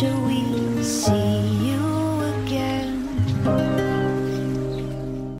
Do we see?